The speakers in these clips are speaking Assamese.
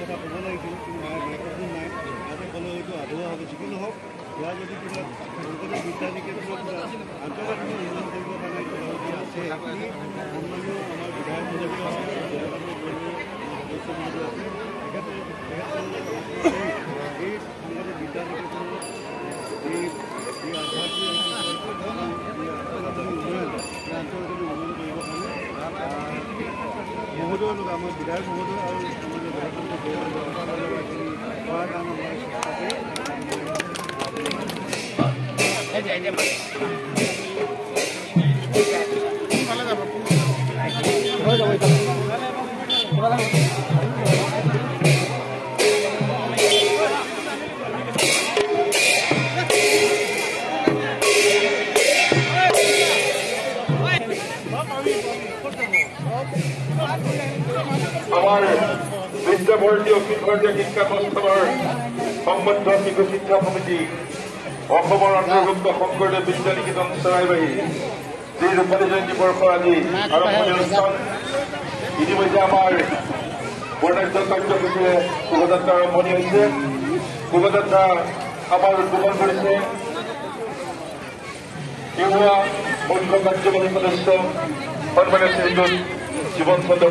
কথা ক'ব লাগিছিল কিন্তু মায়ে মাইক্ৰফোন নাই আজি ক'লে হয়তো আধৰুৱা হ'ব যিকোনো হওক হোৱা যদি কিবা শংকৰদেৱ বিদ্যা নিকেতনৰ কিবা আন্তঃগাঁথনি উন্নয়ন কৰিবৰ কাৰণে কিবা যদি আছে আপুনি সন্মানীয় আমাৰ বিধায়ক মহোদয় আছে জনসাধাৰণ সদস্য মহোদয় আছে তেখেতে তেখেতসকলে এই শংকৰদেৱ বিদ্যা নিকেতনৰ এই এই আধ্যাত্মিক এই আন্তঃগাঁথনি উন্নয়ন এই আন্তঃগাঁথনি উন্নয়ন কৰিবৰ কাৰণে মহোদয় লগত আমাৰ বিধায়ক মহোদয় আৰু আমাৰ জনসাধাৰণৰ হোৱাৰ কাৰণে মই আমাৰ বিদ্যাভাৰতী অখিল ভাৰতীয় শিক্ষা সংস্থানৰ সম্বন্ধ শিশু শিক্ষা সমিতি অসমৰ অন্তৰ্ভুক্ত শংকৰদেৱ বিদ্যা নিকেতন চৰাইবাহী যি ৰূপালী জয়ন্তী বৰ্ষৰ আজি আৰম্ভণি অনুষ্ঠান। ইতিমধ্যে আমাৰ বৰ্ণাঢ্য কাৰ্যসূচীৰে শোভাযাত্ৰা আৰম্ভণি হৈছে। শোভাযাত্ৰা আমাৰ উদ্বোধন কৰিছে। তিওৱা মুখ্য কাৰ্যবাহী সদস্য সন্মানীয় শ্ৰীযুত জীৱন চন্দ্ৰ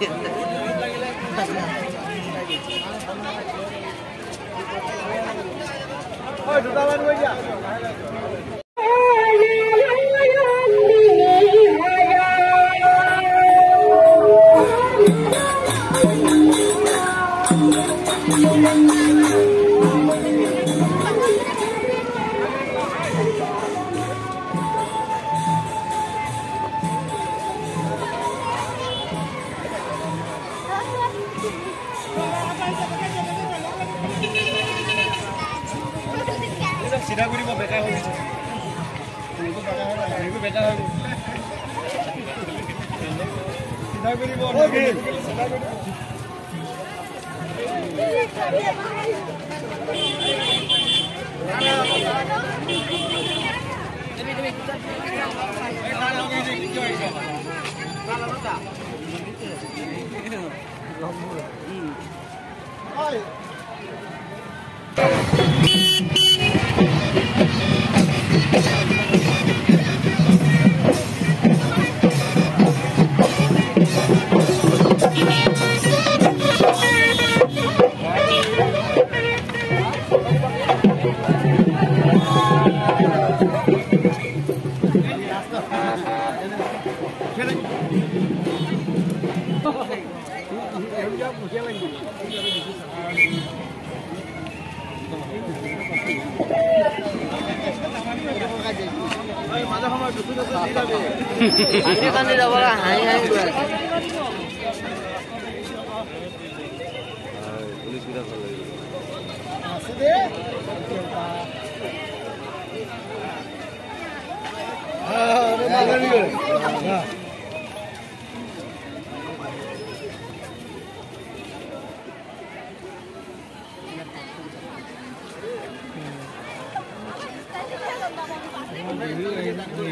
Oh, dutawan gue aja. চিধা কৰিব বেকা হৈ গৈছে। Hey हामीले गर्ने डबल हाँगी हाँगी गएको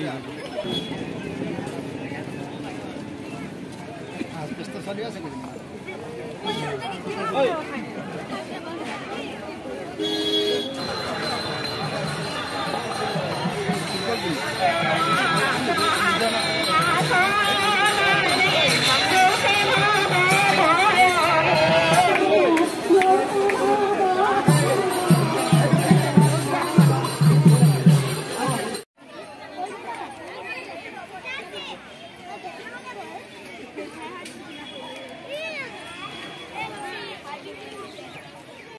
Thank you. त्यस्तो चलिरहेको छ